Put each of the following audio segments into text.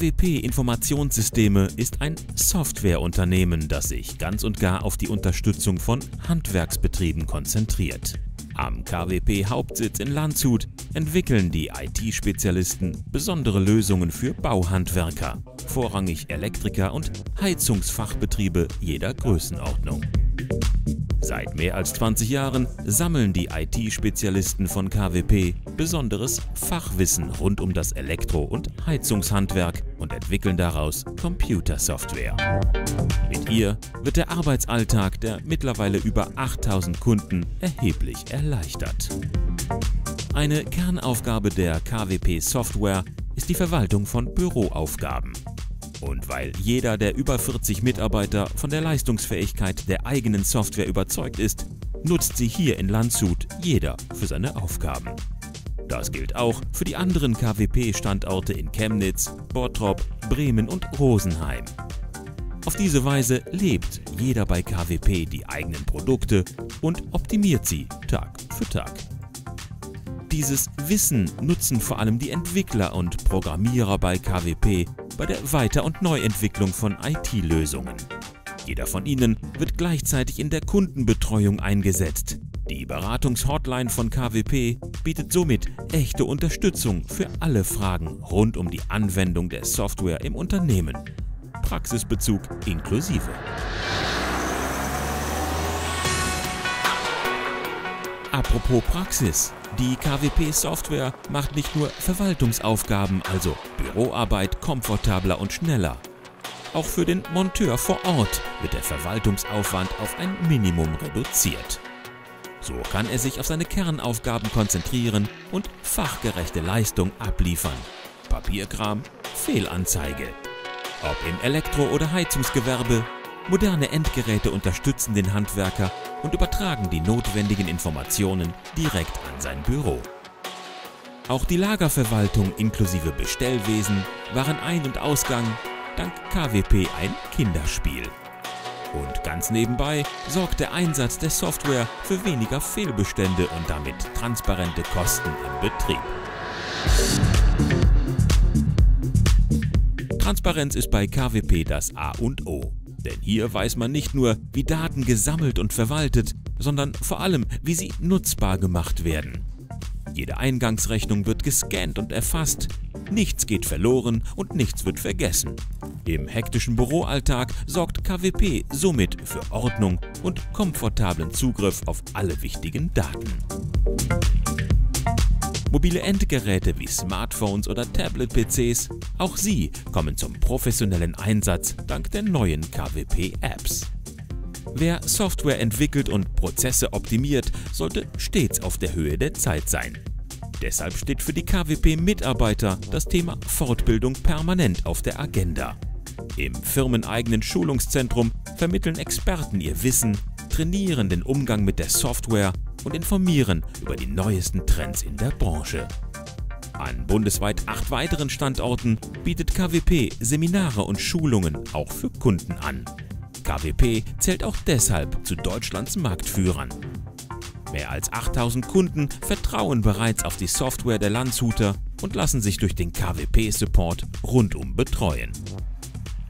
KWP Informationssysteme ist ein Softwareunternehmen, das sich ganz und gar auf die Unterstützung von Handwerksbetrieben konzentriert. Am KWP Hauptsitz in Landshut entwickeln die IT-Spezialisten besondere Lösungen für Bauhandwerker, vorrangig Elektriker und Heizungsfachbetriebe jeder Größenordnung. Seit mehr als 20 Jahren sammeln die IT-Spezialisten von KWP besonderes Fachwissen rund um das Elektro- und Heizungshandwerk und entwickeln daraus Computersoftware. Mit ihr wird der Arbeitsalltag der mittlerweile über 8000 Kunden erheblich erleichtert. Eine Kernaufgabe der KWP Software ist die Verwaltung von Büroaufgaben. Und weil jeder der über 40 Mitarbeiter von der Leistungsfähigkeit der eigenen Software überzeugt ist, nutzt sie hier in Landshut jeder für seine Aufgaben. Das gilt auch für die anderen KWP-Standorte in Chemnitz, Bottrop, Bremen und Rosenheim. Auf diese Weise lebt jeder bei KWP die eigenen Produkte und optimiert sie Tag für Tag. Dieses Wissen nutzen vor allem die Entwickler und Programmierer bei KWP bei der Weiter- und Neuentwicklung von IT-Lösungen. Jeder von ihnen wird gleichzeitig in der Kundenbetreuung eingesetzt. Die Beratungshotline von KWP bietet somit echte Unterstützung für alle Fragen rund um die Anwendung der Software im Unternehmen. Praxisbezug inklusive. Apropos Praxis. Die KWP-Software macht nicht nur Verwaltungsaufgaben, also Büroarbeit, komfortabler und schneller. Auch für den Monteur vor Ort wird der Verwaltungsaufwand auf ein Minimum reduziert. So kann er sich auf seine Kernaufgaben konzentrieren und fachgerechte Leistung abliefern. Papierkram, Fehlanzeige. Ob im Elektro- oder Heizungsgewerbe, moderne Endgeräte unterstützen den Handwerker und übertragen die notwendigen Informationen direkt an sein Büro. Auch die Lagerverwaltung inklusive Bestellwesen, Warenein- und Ausgang dank KWP ein Kinderspiel. Und ganz nebenbei sorgt der Einsatz der Software für weniger Fehlbestände und damit transparente Kosten im Betrieb. Transparenz ist bei KWP das A und O. Denn hier weiß man nicht nur, wie Daten gesammelt und verwaltet, sondern vor allem, wie sie nutzbar gemacht werden. Jede Eingangsrechnung wird gescannt und erfasst, nichts geht verloren und nichts wird vergessen. Im hektischen Büroalltag sorgt KWP somit für Ordnung und komfortablen Zugriff auf alle wichtigen Daten. Mobile Endgeräte wie Smartphones oder Tablet-PCs, auch sie kommen zum professionellen Einsatz dank der neuen KWP-Apps. Wer Software entwickelt und Prozesse optimiert, sollte stets auf der Höhe der Zeit sein. Deshalb steht für die KWP-Mitarbeiter das Thema Fortbildung permanent auf der Agenda. Im firmeneigenen Schulungszentrum vermitteln Experten ihr Wissen, trainieren den Umgang mit der Software und informieren über die neuesten Trends in der Branche. An bundesweit acht weiteren Standorten bietet KWP Seminare und Schulungen auch für Kunden an. KWP zählt auch deshalb zu Deutschlands Marktführern. Mehr als 8000 Kunden vertrauen bereits auf die Software der Landshuter und lassen sich durch den KWP-Support rundum betreuen.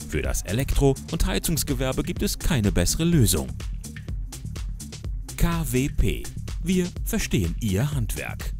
Für das Elektro- und Heizungsgewerbe gibt es keine bessere Lösung. KWP. Wir verstehen Ihr Handwerk.